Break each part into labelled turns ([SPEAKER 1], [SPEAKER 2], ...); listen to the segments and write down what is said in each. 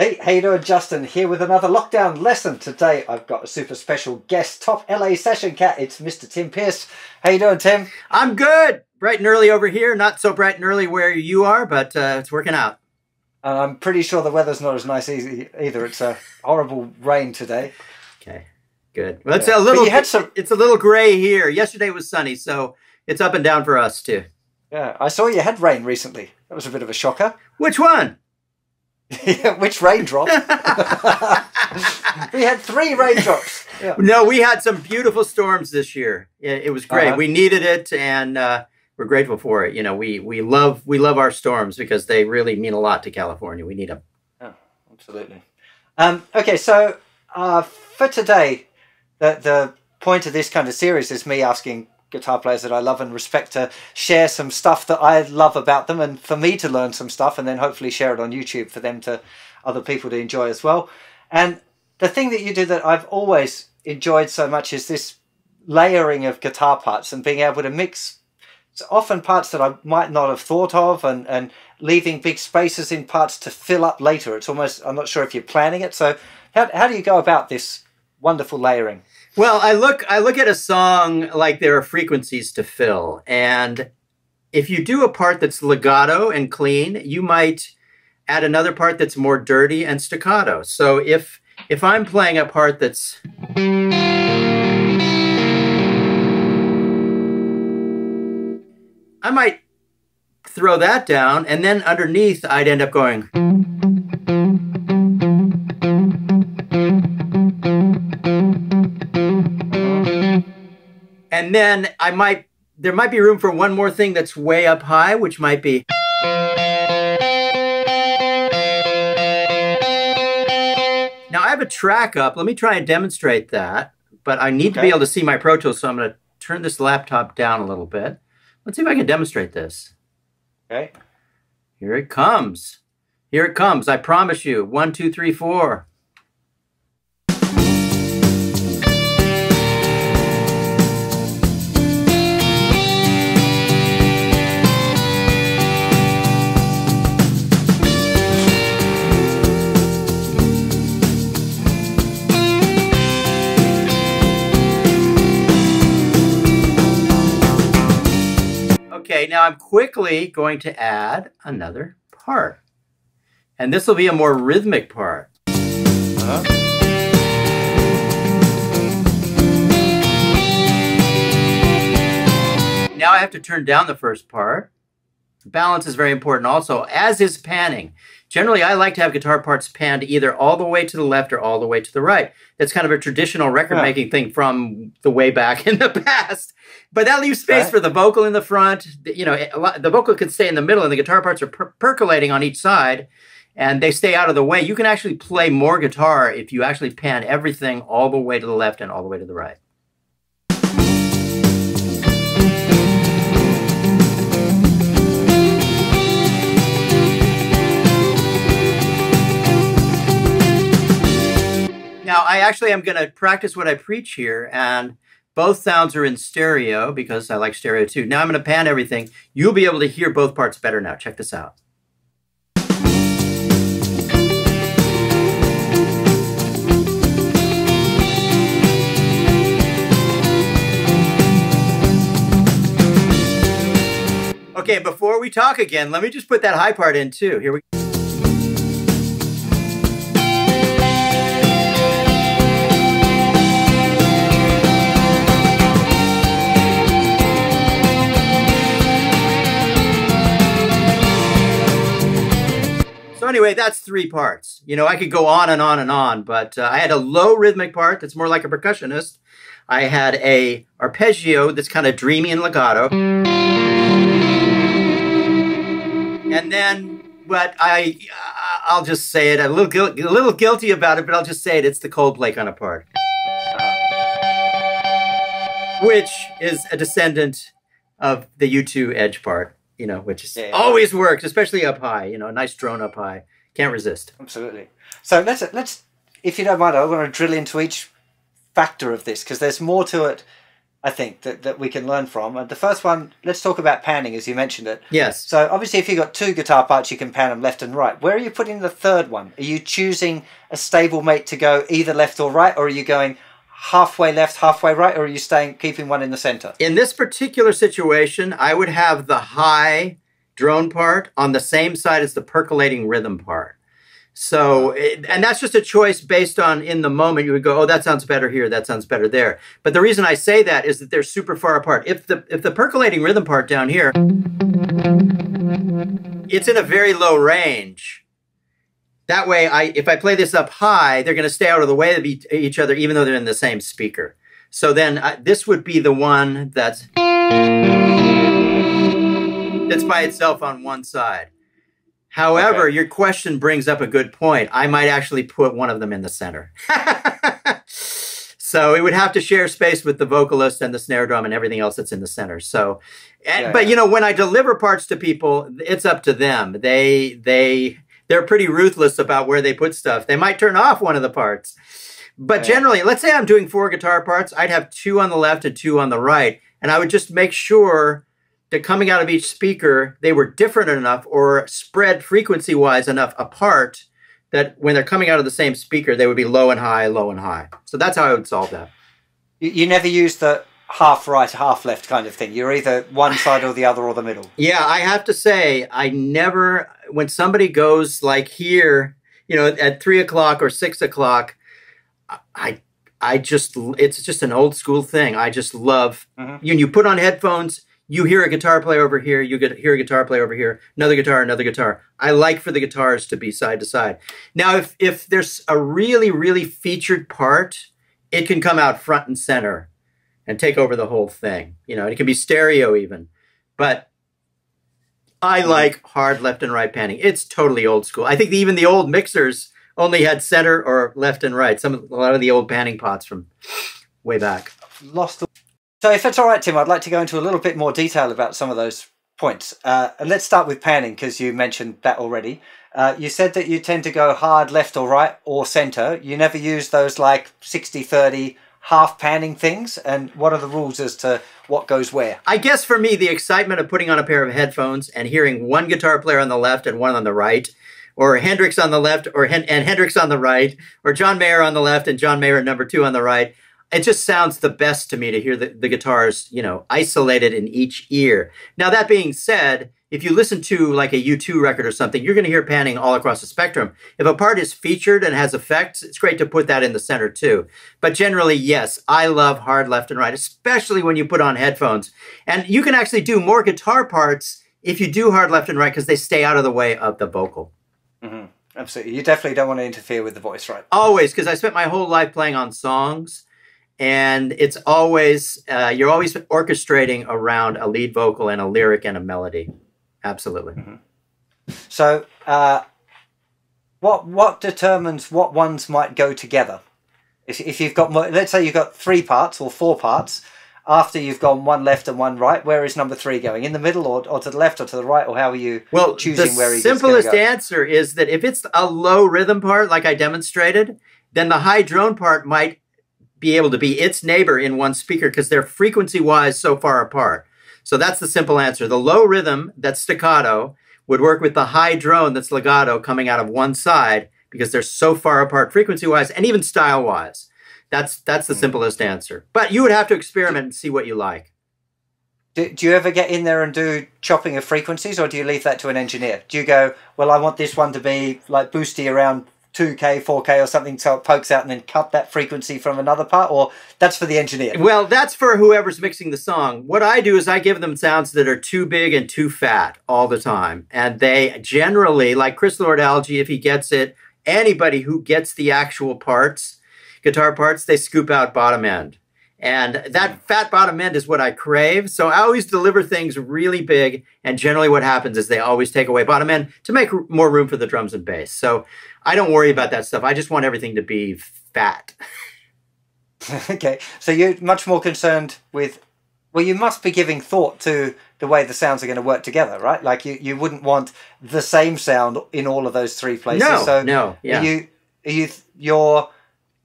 [SPEAKER 1] Hey, how you doing, Justin? Here with another lockdown lesson. Today I've got a super special guest, top LA session cat. It's Mr. Tim Pierce. How you doing, Tim?
[SPEAKER 2] I'm good. Bright and early over here. Not so bright and early where you are, but uh, it's working out.
[SPEAKER 1] And I'm pretty sure the weather's not as nice either. It's a horrible rain today.
[SPEAKER 2] Okay, good. Well, it's yeah. a little.
[SPEAKER 1] you had some...
[SPEAKER 2] It's a little gray here. Yesterday was sunny, so it's up and down for us too.
[SPEAKER 1] Yeah, I saw you had rain recently. That was a bit of a shocker.
[SPEAKER 2] Which one?
[SPEAKER 1] Yeah, which raindrop? we had three raindrops.
[SPEAKER 2] Yeah. No, we had some beautiful storms this year. It, it was great. Uh-huh. We needed it, and uh, we're grateful for it. You know, we we love we love our storms because they really mean a lot to California. We need them.
[SPEAKER 1] Oh, absolutely. Um, okay, so uh, for today, the the point of this kind of series is me asking guitar players that I love and respect to share some stuff that I love about them and for me to learn some stuff and then hopefully share it on YouTube for them to other people to enjoy as well. And the thing that you do that I've always enjoyed so much is this layering of guitar parts and being able to mix often parts that I might not have thought of and, and leaving big spaces in parts to fill up later. It's almost, I'm not sure if you're planning it. So how, how do you go about this wonderful layering?
[SPEAKER 2] Well, I look I look at a song like there are frequencies to fill, and if you do a part that's legato and clean, you might add another part that's more dirty and staccato. So if if I'm playing a part that's I might throw that down, and then underneath I'd end up going. And then I might, there might be room for one more thing that's way up high, which might be. Now I have a track up. Let me try and demonstrate that. But I need okay. to be able to see my Pro Tools, so I'm going to turn this laptop down a little bit. Let's see if I can demonstrate this.
[SPEAKER 1] Okay.
[SPEAKER 2] Here it comes. Here it comes. I promise you. One, two, three, four. Okay, now I'm quickly going to add another part. And this will be a more rhythmic part. Uh -huh. Now I have to turn down the first part. Balance is very important also, as is panning. Generally, I like to have guitar parts panned either all the way to the left or all the way to the right. That's kind of a traditional record making yeah. thing from the way back in the past. But that leaves space right. for the vocal in the front. You know, lot, the vocal can stay in the middle, and the guitar parts are per percolating on each side, and they stay out of the way. You can actually play more guitar if you actually pan everything all the way to the left and all the way to the right. Now, I actually am going to practice what I preach here, and both sounds are in stereo because I like stereo too. Now I'm going to pan everything. You'll be able to hear both parts better now. Check this out. Okay, before we talk again, let me just put that high part in too. Here we go. Anyway, that's three parts. You know, I could go on and on and on, but uh, I had a low rhythmic part that's more like a percussionist. I had a arpeggio that's kind of dreamy and legato. And then, but I, I'll just say it. I'm a little, a little guilty about it, but I'll just say it. It's the Coldplay kind of part, which is a descendant of the U2 Edge part you know, which is, yeah, always works, especially up high. You know, a nice drone up high. Can't resist.
[SPEAKER 1] Absolutely. So let's let's, if you don't mind, I want to drill into each factor of this because there's more to it I think that, that we can learn from. And the first one, let's talk about panning, as you mentioned it.
[SPEAKER 2] Yes.
[SPEAKER 1] So obviously, if you've got two guitar parts, you can pan them left and right. Where are you putting the third one? Are you choosing a stable mate to go either left or right, or are you going halfway left, halfway right, or are you staying keeping one in the center?
[SPEAKER 2] In this particular situation, I would have the high drone part on the same side as the percolating rhythm part. So, it, and that's just a choice based on in the moment you would go, oh, that sounds better here, that sounds better there. But the reason I say that is that they're super far apart. If the if the percolating rhythm part down here, it's in a very low range. That way, I if I play this up high, they're going to stay out of the way of each other, even though they're in the same speaker. So then, uh, this would be the one that's that's by itself on one side. However, okay. your question brings up a good point. I might actually put one of them in the center. so it would have to share space with the vocalist and the snare drum and everything else that's in the center. So, and, yeah, but you know, when I deliver parts to people, it's up to them. They they they're pretty ruthless about where they put stuff. They might turn off one of the parts. But yeah. generally, let's say I'm doing four guitar parts, I'd have two on the left and two on the right, and I would just make sure that coming out of each speaker, they were different enough or spread frequency wise enough apart that when they're coming out of the same speaker, they would be low and high, low and high. So that's how I would solve that.
[SPEAKER 1] You, you never use the half right, half left kind of thing. You're either one side or the other or the middle.
[SPEAKER 2] Yeah, I have to say, I never, when somebody goes like here, you know, at three o'clock or six o'clock, I, I just, it's just an old school thing. I just love, mm-hmm. you, you put on headphones, you hear a guitar player over here, you get hear a guitar player over here, another guitar, another guitar. I like for the guitars to be side to side. Now, if if there's a really really featured part, it can come out front and center and take over the whole thing. You know, it can be stereo even. But I mm-hmm. like hard left and right panning. It's totally old school. I think even the old mixers only had center or left and right. Some a lot of the old panning pots from way back.
[SPEAKER 1] Lost the so, if it's all right, Tim, I'd like to go into a little bit more detail about some of those points. Uh, and let's start with panning because you mentioned that already. Uh, you said that you tend to go hard left or right or center. You never use those like 60 30 half panning things. And what are the rules as to what goes where?
[SPEAKER 2] I guess for me, the excitement of putting on a pair of headphones and hearing one guitar player on the left and one on the right. Or Hendrix on the left, or Hen- and Hendrix on the right, or John Mayer on the left and John Mayer number two on the right it just sounds the best to me to hear the, the guitars, you know, isolated in each ear. Now, that being said, if you listen to like a U2 record or something, you're going to hear panning all across the spectrum. If a part is featured and has effects, it's great to put that in the center too. But generally, yes, I love hard left and right, especially when you put on headphones. And you can actually do more guitar parts if you do hard left and right because they stay out of the way of the vocal.
[SPEAKER 1] Mm-hmm. Absolutely. You definitely don't want to interfere with the voice, right?
[SPEAKER 2] Always, because I spent my whole life playing on songs and it's always uh, you're always orchestrating around a lead vocal and a lyric and a melody absolutely mm-hmm.
[SPEAKER 1] so uh, what what determines what ones might go together if, if you've got more, let's say you've got three parts or four parts after you've gone one left and one right where is number three going in the middle or, or to the left or to the right or how are you
[SPEAKER 2] well
[SPEAKER 1] choosing where
[SPEAKER 2] he's simplest go? answer is that if it's a low rhythm part like i demonstrated then the high drone part might be able to be its neighbor in one speaker because they're frequency wise so far apart. So that's the simple answer. The low rhythm that's staccato would work with the high drone that's legato coming out of one side because they're so far apart frequency wise and even style wise. That's that's the hmm. simplest answer. But you would have to experiment and see what you like.
[SPEAKER 1] Do, do you ever get in there and do chopping of frequencies or do you leave that to an engineer? Do you go, well, I want this one to be like boosty around 2K, 4K or something so it pokes out and then cut that frequency from another part or that's for the engineer?
[SPEAKER 2] Well, that's for whoever's mixing the song. What I do is I give them sounds that are too big and too fat all the time. And they generally, like Chris Lord-Alge, if he gets it, anybody who gets the actual parts, guitar parts, they scoop out bottom end. And that fat bottom end is what I crave. So I always deliver things really big. And generally, what happens is they always take away bottom end to make more room for the drums and bass. So I don't worry about that stuff. I just want everything to be fat.
[SPEAKER 1] okay. So you're much more concerned with, well, you must be giving thought to the way the sounds are going to work together, right? Like you, you wouldn't want the same sound in all of those three places.
[SPEAKER 2] No,
[SPEAKER 1] so
[SPEAKER 2] no. Yeah.
[SPEAKER 1] Are you, are you, you're,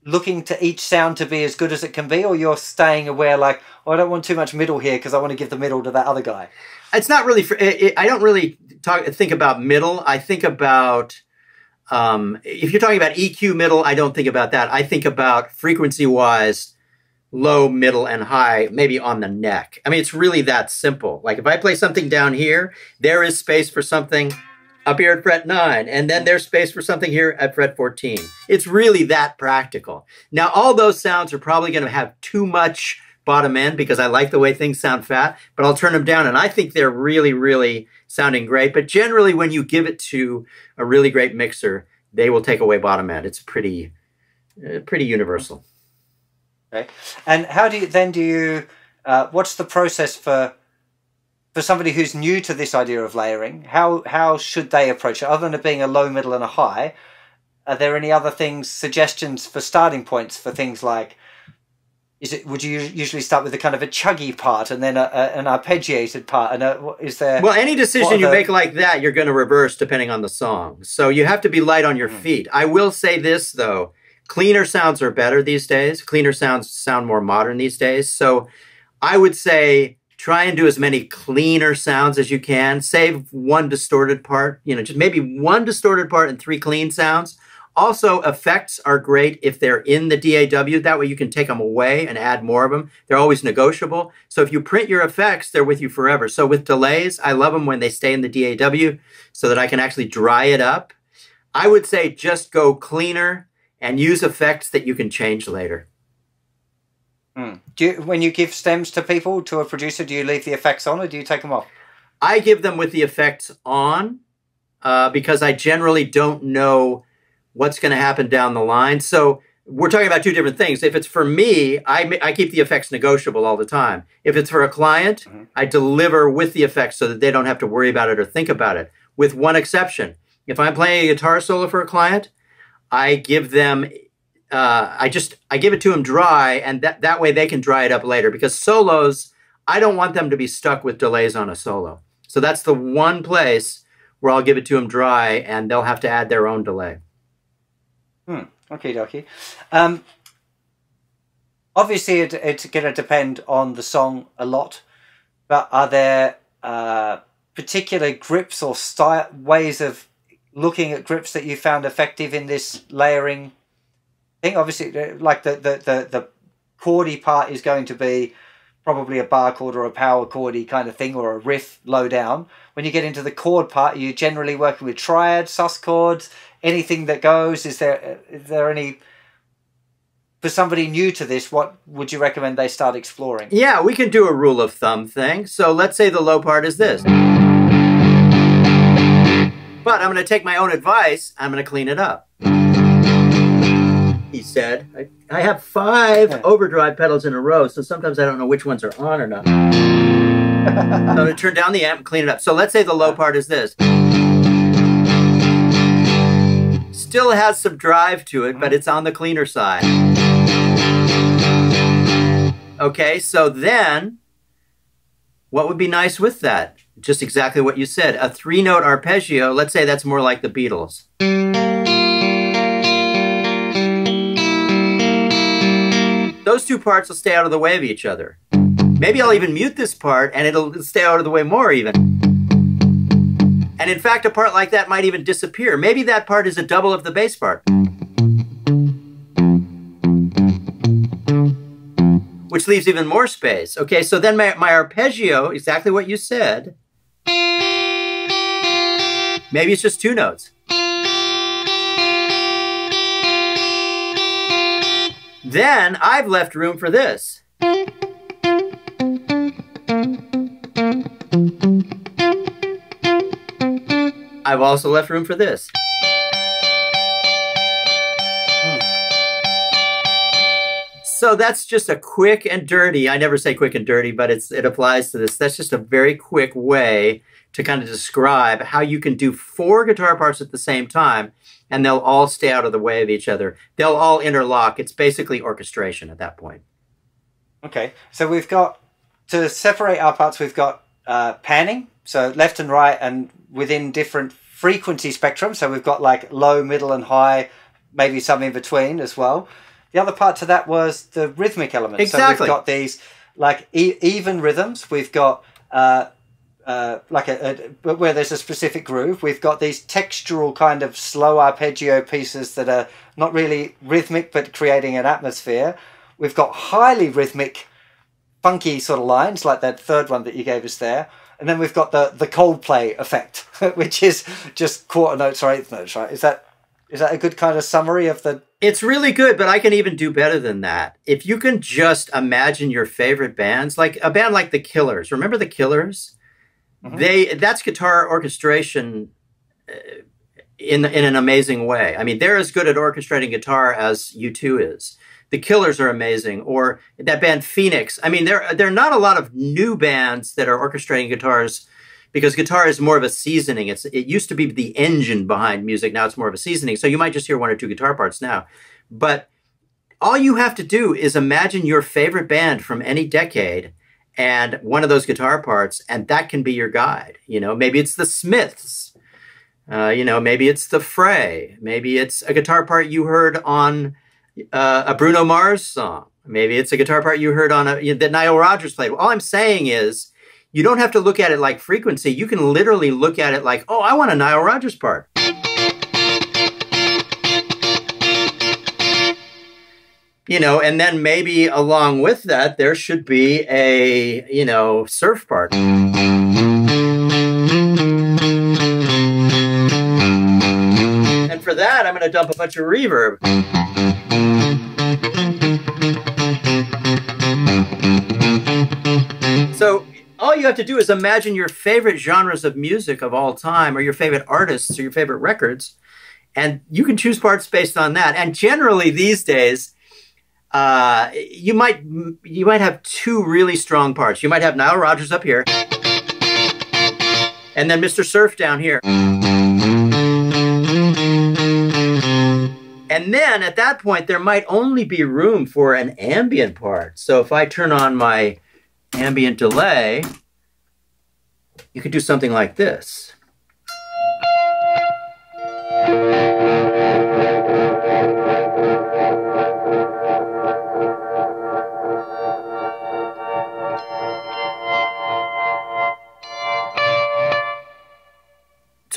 [SPEAKER 1] looking to each sound to be as good as it can be, or you're staying aware, like, oh, I don't want too much middle here because I want to give the middle to that other guy?
[SPEAKER 2] It's not really. For, it, it, I don't really talk think about middle. I think about um, if you're talking about EQ middle. I don't think about that. I think about frequency wise low, middle, and high, maybe on the neck. I mean, it's really that simple. Like if I play something down here, there is space for something up here at fret 9, and then there's space for something here at fret 14. It's really that practical. Now, all those sounds are probably going to have too much bottom end because I like the way things sound fat, but I'll turn them down, and I think they're really, really sounding great. But generally, when you give it to a really great mixer, they will take away bottom end. It's pretty, uh, pretty universal.
[SPEAKER 1] Okay. And how do you then do you? Uh, what's the process for for somebody who's new to this idea of layering? How how should they approach it? Other than it being a low, middle, and a high, are there any other things, suggestions for starting points for things like? Is it? Would you usually start with a kind of a chuggy part and then a, a, an arpeggiated part? And a, is there?
[SPEAKER 2] Well, any decision you the... make like that, you're going to reverse depending on the song. So you have to be light on your mm. feet. I will say this though Cleaner sounds are better these days. Cleaner sounds sound more modern these days. So I would say try and do as many cleaner sounds as you can. Save one distorted part, you know, just maybe one distorted part and three clean sounds. Also, effects are great if they're in the DAW. That way you can take them away and add more of them. They're always negotiable. So if you print your effects, they're with you forever. So with delays, I love them when they stay in the DAW so that I can actually dry it up. I would say just go cleaner and use effects that you can change later.
[SPEAKER 1] Mm. Do you, when you give stems to people to a producer, do you leave the effects on or do you take them off?
[SPEAKER 2] I give them with the effects on uh, because I generally don't know what's going to happen down the line. So we're talking about two different things. If it's for me, I, I keep the effects negotiable all the time. If it's for a client, mm-hmm. I deliver with the effects so that they don't have to worry about it or think about it. With one exception, if I'm playing a guitar solo for a client, I give them uh, I just I give it to them dry, and that that way they can dry it up later. Because solos, I don't want them to be stuck with delays on a solo. So that's the one place where I'll give it to them dry, and they'll have to add their own delay.
[SPEAKER 1] Okay, dokie. Um, obviously, it, it's going to depend on the song a lot, but are there uh, particular grips or style ways of looking at grips that you found effective in this layering thing? Obviously, like the the the, the chordy part is going to be probably a bar chord or a power chordy kind of thing or a riff low down. When you get into the chord part, you're generally working with triad, sus chords, anything that goes. Is there uh, there any for somebody new to this, what would you recommend they start exploring?
[SPEAKER 2] Yeah, we can do a rule of thumb thing. So let's say the low part is this. But I'm going to take my own advice. I'm going to clean it up. He said, I, I have five overdrive pedals in a row, so sometimes I don't know which ones are on or not. so I'm going to turn down the amp and clean it up. So let's say the low part is this. Still has some drive to it, but mm-hmm. it's on the cleaner side. Okay, so then what would be nice with that? just exactly what you said. A three note arpeggio, let's say that's more like the Beatles. Those two parts will stay out of the way of each other. Maybe I'll even mute this part and it'll stay out of the way more even. And in fact, a part like that might even disappear. Maybe that part is a double of the bass part. Which leaves even more space. Okay, so then my, my arpeggio, exactly what you said, Maybe it's just two notes. Then I've left room for this. I've also left room for this. So that's just a quick and dirty. I never say quick and dirty, but it's it applies to this. That's just a very quick way to kind of describe how you can do four guitar parts at the same time and they'll all stay out of the way of each other. They'll all interlock. It's basically orchestration at that point.
[SPEAKER 1] Okay, so we've got to separate our parts. We've got uh, panning, so left and right, and within different frequency spectrum. So we've got like low, middle, and high, maybe some in between as well. the other part to that was the rhythmic element. So we've got these like e- even rhythms. We've got uh, uh, like a, a where there's a specific groove. We've got these textural kind of slow arpeggio pieces that are not really rhythmic but creating an atmosphere. We've got highly rhythmic, funky sort of lines like that third one that you gave us there. And then we've got the the Coldplay effect, which is just quarter notes or eighth notes, right? Is that is that a good kind of summary of the
[SPEAKER 2] It's really good, but I can even do better than that. If you can just imagine your favorite bands, like a band like the Killers. Remember the Killers?
[SPEAKER 1] Mhm.
[SPEAKER 2] They that's guitar orchestration uh, in in an amazing way. I mean, they're as good at orchestrating guitar as U2 is. The Killers are amazing, or that band Phoenix. I mean, there there are not a lot of new bands that are orchestrating guitars because guitar is more of a seasoning. It's it used to be the engine behind music. Now it's more of a seasoning. So you might just hear one or two guitar parts now, but all you have to do is imagine your favorite band from any decade and one of those guitar parts, and that can be your guide. You know, maybe it's the Smiths. Uh, you know, maybe it's the Fray. Maybe it's a guitar part you heard on uh, a Bruno Mars song. Maybe it's a guitar part you heard on a you know, that Nile Rodgers played. All I'm saying is, you don't have to look at it like frequency. You can literally look at it like, oh, I want a Nile Rodgers part. You know, and then maybe along with that, there should be a, you know, surf part. And for that, I'm going to dump a bunch of reverb. So all you have to do is imagine your favorite genres of music of all time, or your favorite artists, or your favorite records, and you can choose parts based on that. And generally, these days, uh, you might you might have two really strong parts. You might have Nile Rodgers up here, and then Mr. Surf down here. And then at that point, there might only be room for an ambient part. So if I turn on my ambient delay, you could do something like this.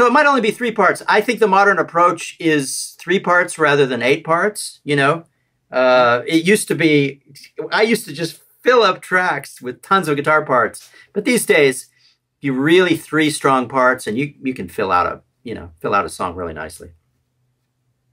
[SPEAKER 2] It might only be three parts. I think the modern approach is three parts rather than eight parts. You know, uh, it used to be. I used to just fill up tracks with tons of guitar parts, but these days, you really three strong parts, and you you can fill out a you know fill out a song really nicely.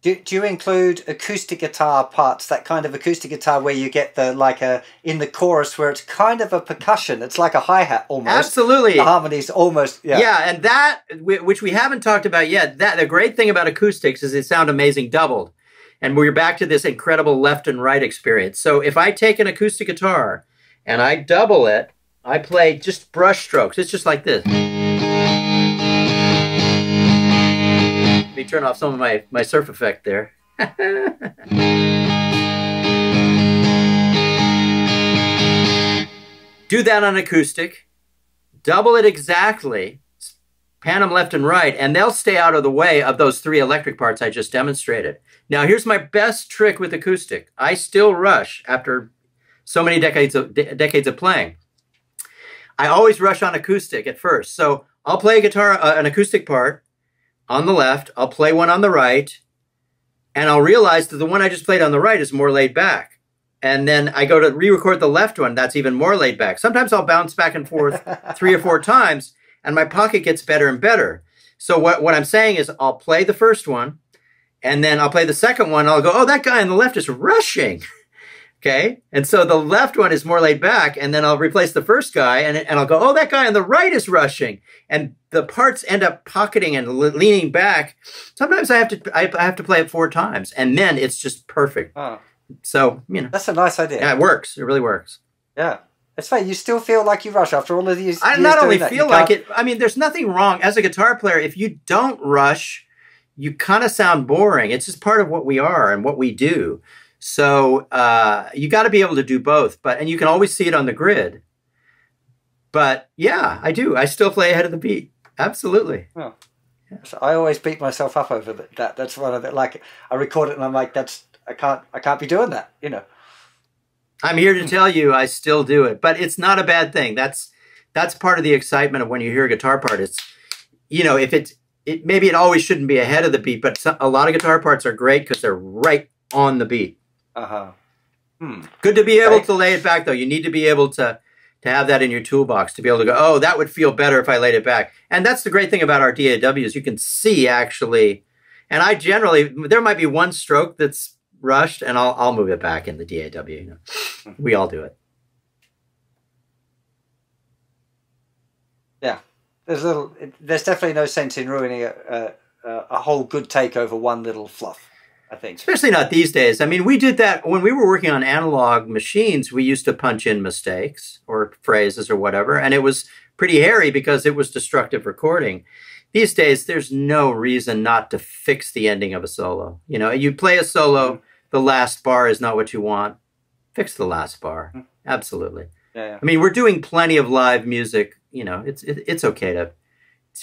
[SPEAKER 1] Do, do you include acoustic guitar parts, that kind of acoustic guitar where you get the like a in the chorus where it's kind of a percussion, it's like a hi hat almost.
[SPEAKER 2] Absolutely.
[SPEAKER 1] The harmonies almost yeah.
[SPEAKER 2] Yeah, and that which we haven't talked about yet. That the great thing about acoustics is they sound amazing doubled, and we're back to this incredible left and right experience. So if I take an acoustic guitar and I double it, I play just brush strokes. It's just like this. Let me turn off some of my my surf effect there. Do that on acoustic double it exactly, pan them left and right, and they'll stay out of the way of those three electric parts I just demonstrated. Now, here's my best trick with acoustic. I still rush after so many decades of de- decades of playing. I always rush on acoustic at first. So I'll play a guitar, uh, an acoustic part on the left. I'll play one on the right, and I'll realize that the one I just played on the right is more laid back. And then I go to re-record the left one. That's even more laid back. Sometimes I'll bounce back and forth three or four times, and my pocket gets better and better. So what, what I'm saying is I'll play the first one, and then I'll play the second one. I'll go, oh, that guy on the left is rushing. Okay. And so the left one is more laid back, and then I'll replace the first guy, and, and I'll go, oh, that guy on the right is rushing. And the parts end up pocketing and le- leaning back. Sometimes I have to I, I have to play it four times, and then it's just perfect.
[SPEAKER 1] Oh,
[SPEAKER 2] So you know,
[SPEAKER 1] that's a nice idea.
[SPEAKER 2] yeah, it works. It really works.
[SPEAKER 1] Yeah. It's funny. You still feel like you rush after all of these.
[SPEAKER 2] I not only
[SPEAKER 1] that.
[SPEAKER 2] Feel like it. I mean, there's nothing wrong as a guitar player. If you don't rush, you kind of sound boring. It's just part of what we are and what we do. So uh, you got to be able to do both. But and you can always see it on the grid. But yeah, I do. I still play ahead of the beat. Absolutely.
[SPEAKER 1] Oh. So I always beat myself up over th- that. That's one of the like I record it and I'm like, that's I can't I can't be doing that. You know.
[SPEAKER 2] I'm here to tell you I still do it, but it's not a bad thing. That's that's part of the excitement of when you hear a guitar part. It's you know if it's it maybe it always shouldn't be ahead of the beat, but a lot of guitar parts are great because they're right on the beat.
[SPEAKER 1] Uh huh. Hmm.
[SPEAKER 2] Good to be able
[SPEAKER 1] Right.
[SPEAKER 2] to lay it back though. You need to be able to to have that in your toolbox to be able to go, oh, that would feel better if I laid it back. And that's the great thing about our DAWs. You can see actually, and I generally there might be one stroke that's rushed, and I'll I'll move it back in the DAW. You know, we all do it.
[SPEAKER 1] Yeah. There's little. There's definitely no sense in ruining a, a a a whole good take over one little fluff. I think.
[SPEAKER 2] Especially not these days. I mean, we did that when we were working on analog machines. We used to punch in mistakes or phrases or whatever, and it was pretty hairy because it was destructive recording. These days, there's no reason not to fix the ending of a solo. You know, you play a solo, mm-hmm. the last bar is not what you want. Fix the last bar. Mm-hmm. Absolutely.
[SPEAKER 1] Yeah. yeah.
[SPEAKER 2] I mean, we're doing plenty of live music. You know, it's it, it's okay to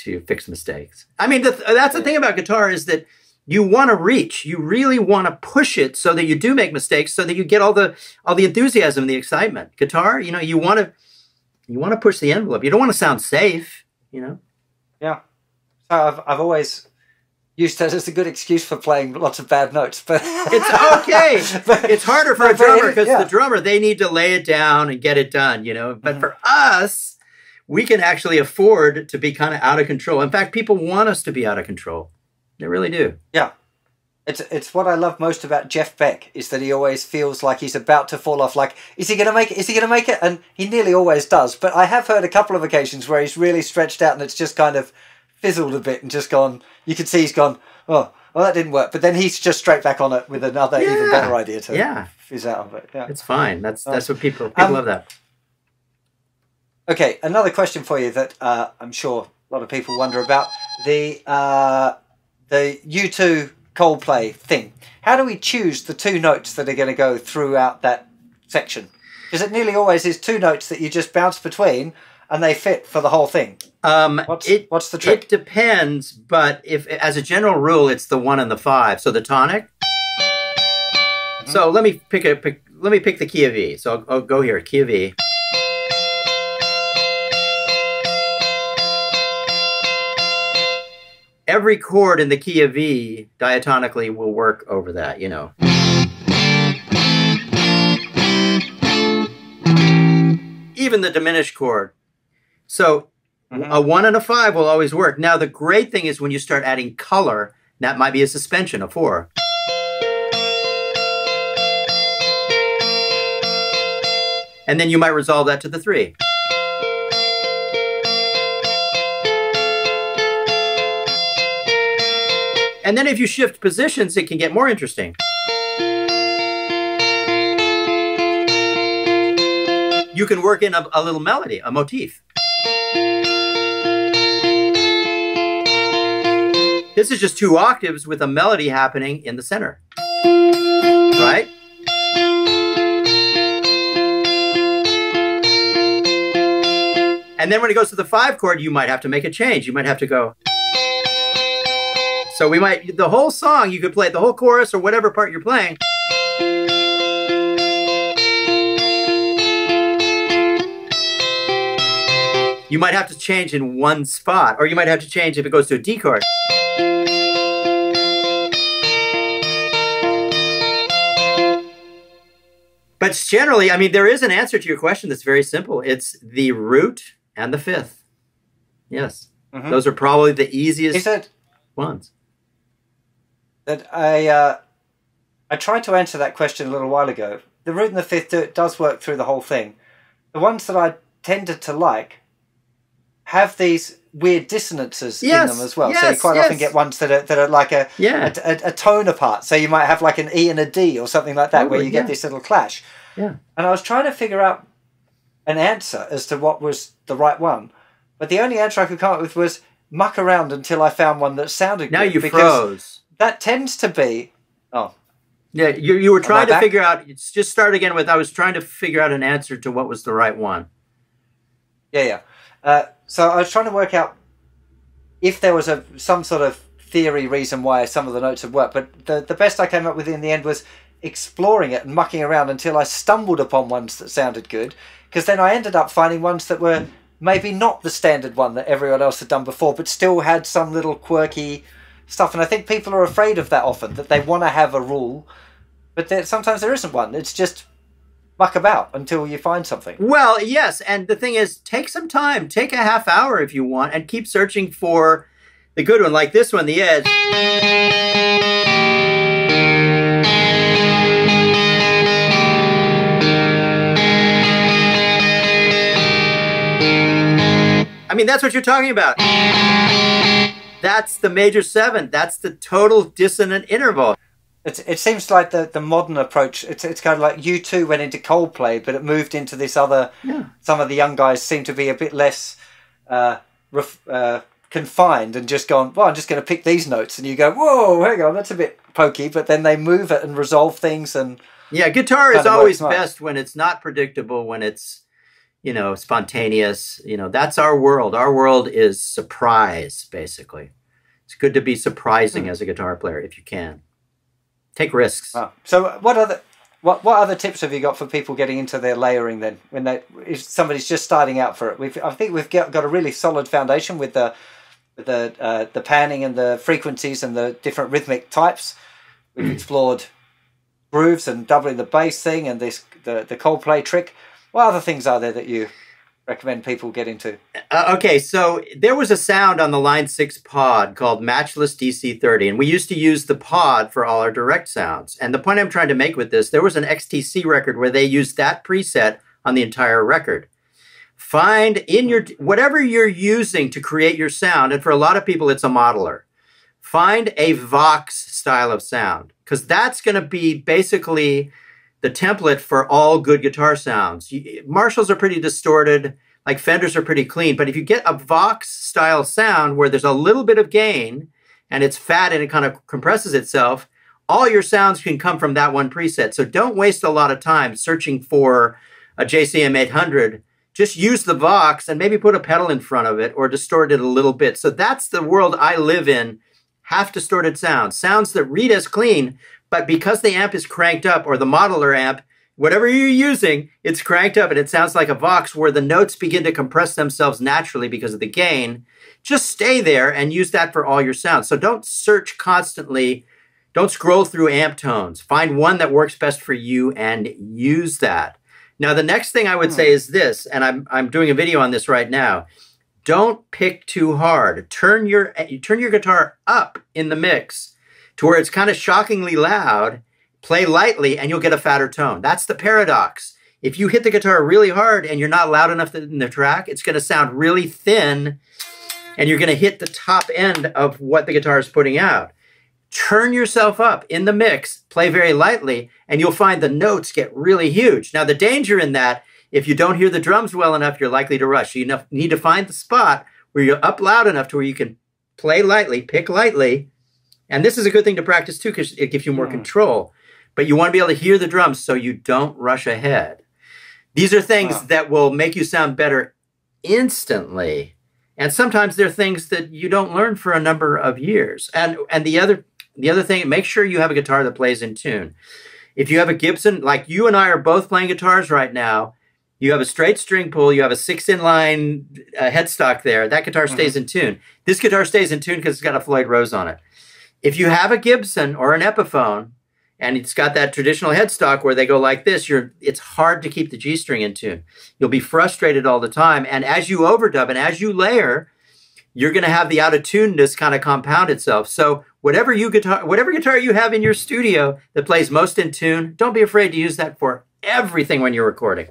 [SPEAKER 2] to fix mistakes. I mean, the, that's the thing about guitar is that you want to reach. You really want to push it so that you do make mistakes, so that you get all the all the enthusiasm, and the excitement. Guitar, you know, you want to you want to push the envelope. You don't want to sound safe. You know.
[SPEAKER 1] Yeah. So I've I've always used that as a good excuse for playing lots of bad notes, but
[SPEAKER 2] It's okay.
[SPEAKER 1] But-
[SPEAKER 2] It's harder for a drummer because
[SPEAKER 1] yeah.
[SPEAKER 2] the drummer they need to lay it down and get it done, you know. But
[SPEAKER 1] Mhm.
[SPEAKER 2] for us, we can actually afford to be kind of out of control. In fact, people want us to be out of control. They really do. Yeah.
[SPEAKER 1] It's it's what I love most about Jeff Beck is that he always feels like he's about to fall off. Like, is he going to make it? Is he going to make it? And he nearly always does. But I have heard a couple of occasions where he's really stretched out and it's just kind of fizzled a bit and just gone. You can see he's gone. Oh, well, that didn't work. But then he's just straight back on it with another even better idea to
[SPEAKER 2] Yeah.
[SPEAKER 1] fizz out of it. Yeah.
[SPEAKER 2] It's fine. That's that's what people people
[SPEAKER 1] Um,
[SPEAKER 2] love that.
[SPEAKER 1] Okay, another question for you that uh, I'm sure a lot of people wonder about the uh, the U2 Coldplay thing. How do we choose the two notes that are going to go throughout that section? Because it nearly always is two notes that you just bounce between and they fit for the whole thing.
[SPEAKER 2] Um,
[SPEAKER 1] What's
[SPEAKER 2] it
[SPEAKER 1] what's the trick?
[SPEAKER 2] it depends, but if as a general rule, it's the one and the five. So the tonic. So let me pick a pick. Let me pick the key of E. So I'll, I'll go here, key of E. Every chord in the key of E diatonically will work over that. You know. Even the diminished chord. So
[SPEAKER 1] Mhm.
[SPEAKER 2] a one and a five will always work. Now, the great thing is when you start adding color, that might be a suspension, a four. And then you might resolve that to the three. And then if you shift positions, it can get more interesting. You can work in a, a little melody, a motif. This is just two octaves with a melody happening in the center. Right? And then when it goes to the five chord, you might have to make a change. You might have to go. So we might, the whole song, you could play the whole chorus or whatever part you're playing. You might have to change in one spot, or you might have to change if it goes to a D chord. But generally, I mean, there is an answer to your question that's very simple. It's the root and the fifth. Yes.
[SPEAKER 1] Mhm.
[SPEAKER 2] Those are probably the easiest ones.
[SPEAKER 1] That I uh, I tried to answer that question a little while ago. The root and the fifth do, does work through the whole thing. The ones that I tended to like have these weird dissonances
[SPEAKER 2] Yes,
[SPEAKER 1] in them as well. so you
[SPEAKER 2] yes,
[SPEAKER 1] quite often get ones that are that are like a,
[SPEAKER 2] Yeah.
[SPEAKER 1] a, a, a tone apart. So you might have like an E and a D or something like that, where
[SPEAKER 2] Totally,
[SPEAKER 1] you get this little clash.
[SPEAKER 2] Yeah.
[SPEAKER 1] And I was trying to figure out an answer as to what was the right one, but the only answer I could come up with was muck around until I found one that sounded
[SPEAKER 2] Now
[SPEAKER 1] good.
[SPEAKER 2] you
[SPEAKER 1] because
[SPEAKER 2] froze.
[SPEAKER 1] That tends to be oh
[SPEAKER 2] Yeah, you, you were trying to
[SPEAKER 1] back?
[SPEAKER 2] figure out. It's just start again with. I was trying to figure out an answer to what was the right one.
[SPEAKER 1] Yeah, yeah. Uh, so I was trying to work out if there was a some sort of theory reason why some of the notes had worked. But the the best I came up with in the end was exploring it and mucking around until I stumbled upon ones that sounded good. Because then I ended up finding ones that were maybe not the standard one that everyone else had done before, but still had some little quirky stuff. And I think people are afraid of that often, that they want to have a rule, but there, sometimes there isn't one. It's just muck about until you find something.
[SPEAKER 2] Well, yes. And the thing is, take some time, take a half hour if you want, and keep searching for the good one, like this one, The Edge. I mean, that's what you're talking about. That's the major seven. That's the total dissonant interval.
[SPEAKER 1] It's, it seems like the, the modern approach. It's, it's kind of like U2 went into Coldplay, but it moved into this other.
[SPEAKER 2] Yeah.
[SPEAKER 1] Some of the young guys seem to be a bit less uh, ref, uh, confined and just gone. Well, I'm just going to pick these notes, and you go, "Whoa, hang on, that's a bit pokey." But then they move it and resolve things, and
[SPEAKER 2] Yeah, guitar is always best when it's not predictable, when it's, you know, spontaneous. You know, that's our world. Our world is surprise, basically. It's good to be surprising
[SPEAKER 1] Hmm.
[SPEAKER 2] as a guitar player if you can. Take risks.
[SPEAKER 1] Oh. So what other what what other tips have you got for people getting into their layering then when they if somebody's just starting out for it? We've I think we've got, got a really solid foundation with the with the uh, the panning and the frequencies and the different rhythmic types. We've explored grooves and doubling the bass thing and this the the Coldplay trick. What other things are there that you recommend people get into?
[SPEAKER 2] Uh, okay, so there was a sound on the Line 6 pod called Matchless DC30, and we used to use the pod for all our direct sounds. And the point I'm trying to make with this, there was an XTC record where they used that preset on the entire record. Find in your, whatever you're using to create your sound, and for a lot of people, it's a modeler. Find a Vox style of sound, because that's going to be basically the template for all good guitar sounds. Marshalls are pretty distorted like Fenders are pretty clean, but if you get a Vox style sound where there's a little bit of gain and it's fat and it kind of compresses itself, all your sounds can come from that one preset. So don't waste a lot of time searching for a JCM 800. Just use the Vox and maybe put a pedal in front of it or distort it a little bit. So that's the world I live in. Half distorted sounds, sounds that read as clean, but because the amp is cranked up or the modeler amp, whatever you're using, it's cranked up and it sounds like a Vox where the notes begin to compress themselves naturally because of the gain. Just stay there and use that for all your sounds. So don't search constantly. Don't scroll through amp tones. Find one that works best for you and use that. Now, the next thing I would say hmm. is this, and I'm, I'm doing a video on this right now. Don't pick too hard. Turn your eh, turn your guitar up in the mix to where it's kind of shockingly loud play lightly and you'll get a fatter tone. That's the paradox. If you hit the guitar really hard and you're not loud enough in the track, it's going to sound really thin and you're going to hit the top end of what the guitar is putting out. Turn yourself up in the mix, play very lightly, and you'll find the notes get really huge. Now, the danger in that, if you don't hear the drums well enough, you're likely to rush. You need to find the spot where you're up loud enough to where you can play lightly, pick lightly. And this is a good thing to practice too because it gives you more
[SPEAKER 1] Hmm.
[SPEAKER 2] control but you want to be able to hear the drums so you don't rush ahead. These are things
[SPEAKER 1] Wow.
[SPEAKER 2] that will make you sound better instantly. And sometimes they're things that you don't learn for a number of years. And and the other the other thing, make sure you have a guitar that plays in tune. If you have a Gibson, like you and I are both playing guitars right now, you have a straight string pull, you have a six inline uh, headstock there. That guitar stays in tune. This guitar stays in tune because it's got a Floyd Rose on it. If you have a Gibson or an Epiphone, and it's got that traditional headstock where they go like this you're it's hard to keep the g string in tune. You'll be frustrated all the time and as you overdub and as you layer you're going to have the out of tuneness kind of compound itself. So whatever you guitar whatever guitar you have in your studio that plays most in tune don't be afraid to use that for everything when you're recording.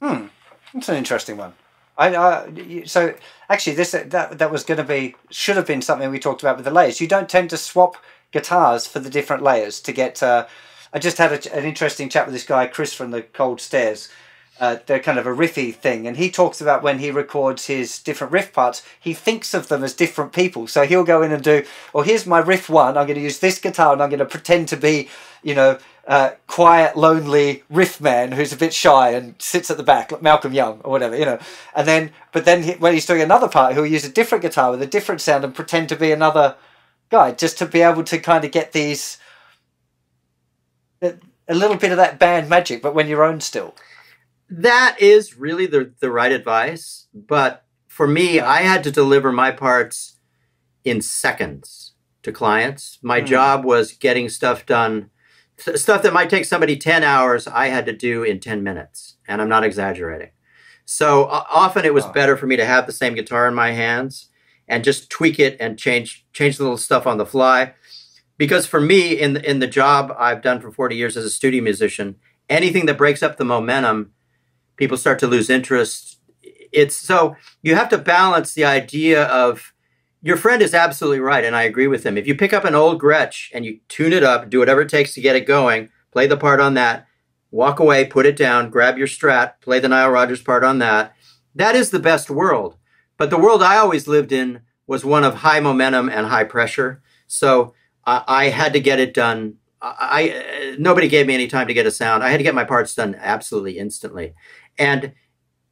[SPEAKER 1] Hmm, that's an interesting one. I, I so actually this that that was going to be should have been something we talked about with the layers. You don't tend to swap guitars for the different layers to get. Uh, I just had a, an interesting chat with this guy Chris from the Cold Stares, uh, they're kind of a riffy thing. And he talks about when he records his different riff parts, he thinks of them as different people. So he'll go in and do, well, here's my riff one. I'm going to use this guitar and I'm going to pretend to be, you know, uh, quiet, lonely riff man who's a bit shy and sits at the back, like Malcolm Young or whatever, you know. And then, but then he, when he's doing another part, he'll use a different guitar with a different sound and pretend to be another guy, just to be able to kind of get these a little bit of that band magic, but when you're own still.
[SPEAKER 2] That is really the the right advice, but for me, I had to deliver my parts in seconds to clients. My mm. job was getting stuff done stuff that might take somebody 10 hours, I had to do in 10 minutes. And I'm not exaggerating. So uh, often it was oh. better for me to have the same guitar in my hands and just tweak it and change change the little stuff on the fly. Because for me, in the, in the job I've done for 40 years as a studio musician, anything that breaks up the momentum, people start to lose interest. It's so you have to balance the idea of your friend is absolutely right, and I agree with him. If you pick up an old Gretsch and you tune it up, do whatever it takes to get it going, play the part on that, walk away, put it down, grab your strat, play the Nile Rodgers part on that, that is the best world. But the world I always lived in was one of high momentum and high pressure. So I, I had to get it done. I, I nobody gave me any time to get a sound. I had to get my parts done absolutely instantly, and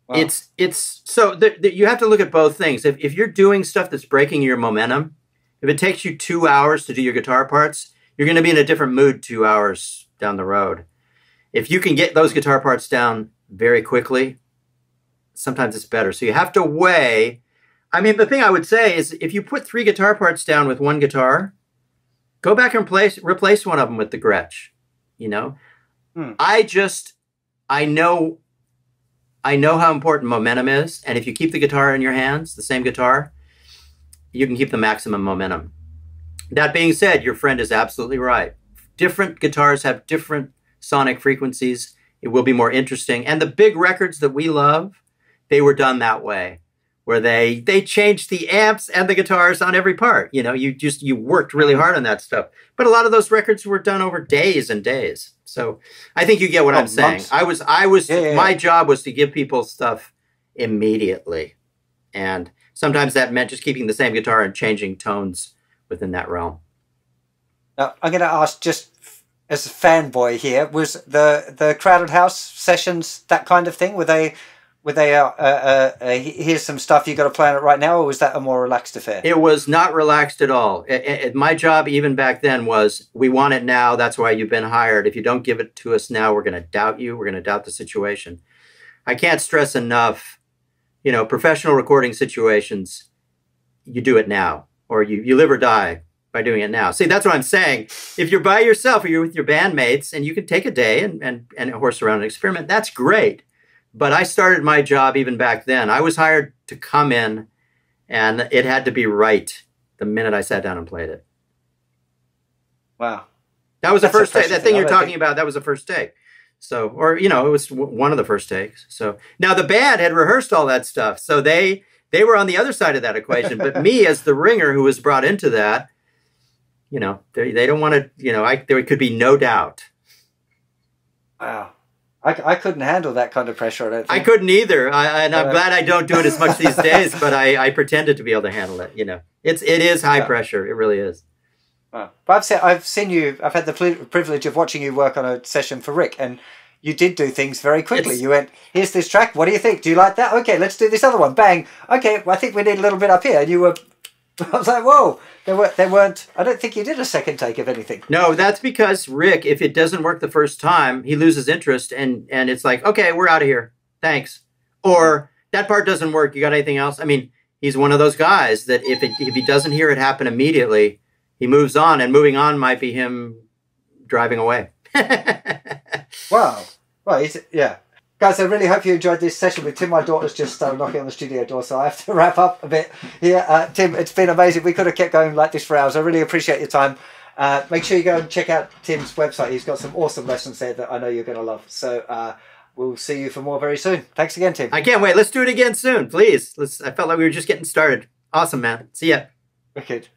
[SPEAKER 2] Wow. It's it's so th- th- you have to look at both things. If if you're doing stuff that's breaking your momentum, if it takes you two hours to do your guitar parts, you're going to be in a different mood two hours down the road. If you can get those guitar parts down very quickly, sometimes it's better. So you have to weigh. I mean, the thing I would say is if you put three guitar parts down with one guitar, go back and replace replace one of them with the Gretsch. You know, hmm. I just I know I know how important momentum is, and if you keep the guitar in your hands, the same guitar, you can keep the maximum momentum. That being said, your friend is absolutely right. Different guitars have different sonic frequencies. It will be more interesting. And the big records that we love, they were done that way where they they changed the amps and the guitars on every part. You know, you just you worked really hard on that stuff. But a lot of those records were done over days and days. So I think you get what oh, I'm saying. Months. I was I was yeah, yeah, my yeah. job was to give people stuff immediately. And sometimes that meant just keeping the same guitar and changing tones within that realm.
[SPEAKER 1] Now, I'm going to ask just as a fanboy here, was the the Crowded House sessions that kind of thing? Were they were they uh, uh, uh, here's some stuff you got to play on it right now or was that a more relaxed affair?
[SPEAKER 2] It was not relaxed at all. It, it, my job even back then was we want it now that's why you've been hired. If you don't give it to us now we're going to doubt you we're going to doubt the situation. I can't stress enough you know professional recording situations you do it now or you, you live or die by doing it now. See that's what i'm saying. If you're by yourself or you're with your bandmates and you can take a day and, and, and horse around and experiment that's great but I started my job even back then. I was hired to come in, and it had to be right the minute I sat down and played it.
[SPEAKER 1] Wow.
[SPEAKER 2] That was That's the first take. That thing you're talking think... about, that was the first take. So, or you know, it was one of the first takes. So now the band had rehearsed all that stuff, so they they were on the other side of that equation. but me, as the ringer who was brought into that, you know, they they don't want to. You know, I there could be no doubt.
[SPEAKER 1] Wow. I, I couldn't handle that kind of pressure. I,
[SPEAKER 2] I couldn't either, I, and I'm uh, glad I don't do it as much these days. But I, I pretended to be able to handle it. You know, it's it is high yeah. pressure. It really is.
[SPEAKER 1] But I've seen I've seen you. I've had the privilege of watching you work on a session for Rick, and you did do things very quickly. It's, you went, "Here's this track. What do you think? Do you like that? Okay, let's do this other one. Bang. Okay, well, I think we need a little bit up here." And you were I was like, whoa, there, were, there weren't, I don't think you did a second take of anything.
[SPEAKER 2] No, that's because Rick, if it doesn't work the first time, he loses interest and, and it's like, okay, we're out of here. Thanks. Or that part doesn't work. You got anything else? I mean, he's one of those guys that if, it, if he doesn't hear it happen immediately, he moves on and moving on might be him driving away.
[SPEAKER 1] wow. Well, yeah. Guys, I really hope you enjoyed this session with Tim. My daughter's just started knocking on the studio door, so I have to wrap up a bit here. Uh, Tim, it's been amazing. We could have kept going like this for hours. I really appreciate your time. Uh, make sure you go and check out Tim's website. He's got some awesome lessons there that I know you're going to love. So uh, we'll see you for more very soon. Thanks again, Tim.
[SPEAKER 2] I can't wait. Let's do it again soon, please. Let's. I felt like we were just getting started. Awesome, man. See ya.
[SPEAKER 1] Wicked.